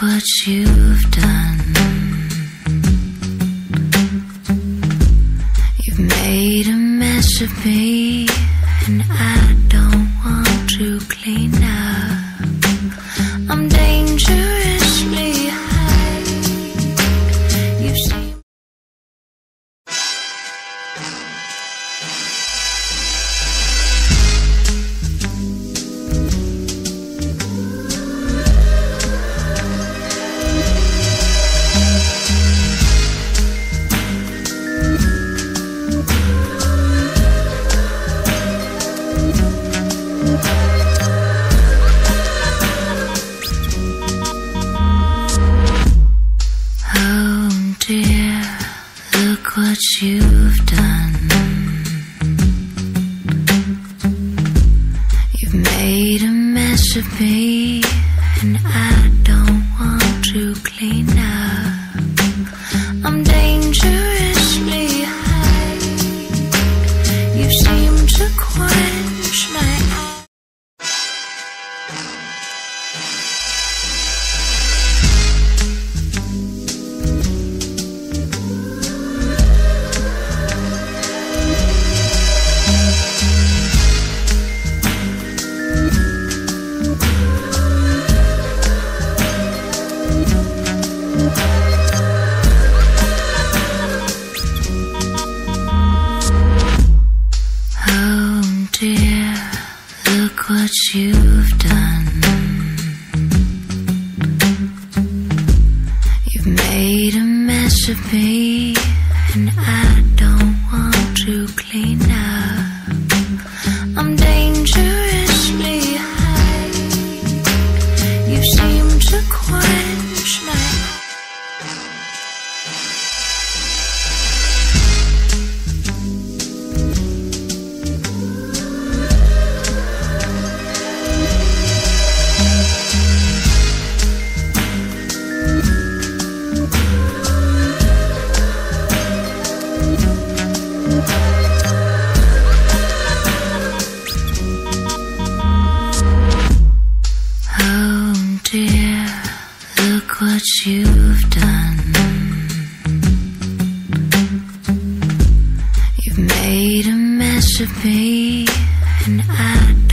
What you've done. You've made a mess of me, and I don't want to clean up. I'm dangerous. What you've done. You've made a mess of me, and I don't want to clean look what you've done. You've made a mess of me, and I don't want to clean up. You've done. You've made a mess of me, and I